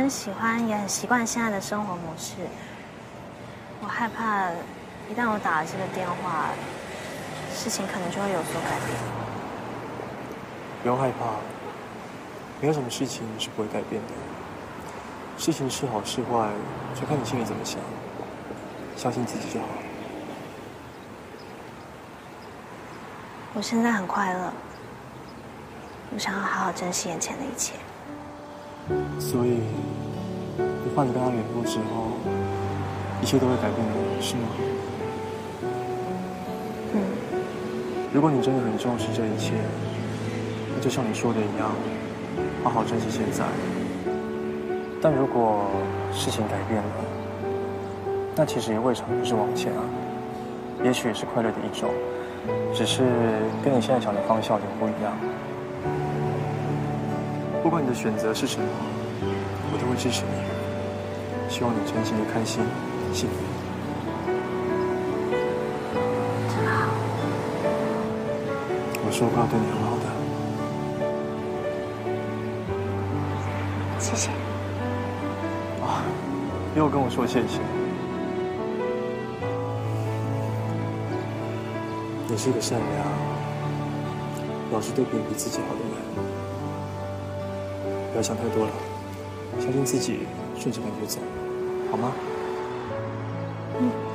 很喜欢，也很习惯现在的生活模式。我害怕，一旦我打了这个电话，事情可能就会有所改变。不用害怕，没有什么事情是不会改变的。事情是好是坏，就看你心里怎么想。相信自己就好。我现在很快乐，我想要好好珍惜眼前的一切。所以，你换了跟他联络之后，一切都会改变的，是吗？嗯。如果你真的很重视这一切，那就像你说的一样，好好珍惜现在。但如果事情改变了，那其实也未尝不是往前啊。也许也是快乐的一种，只是跟你现在想的方向有点不一样。不管你的选择是什么，我都会支持你。希望你真心的开心、幸福。真好。我说过要对你很好的。谢谢。啊，又跟我说谢谢。你是一个善良、老是对别人比自己好的人。不要想太多了，相信自己，顺着感觉走，好吗？嗯。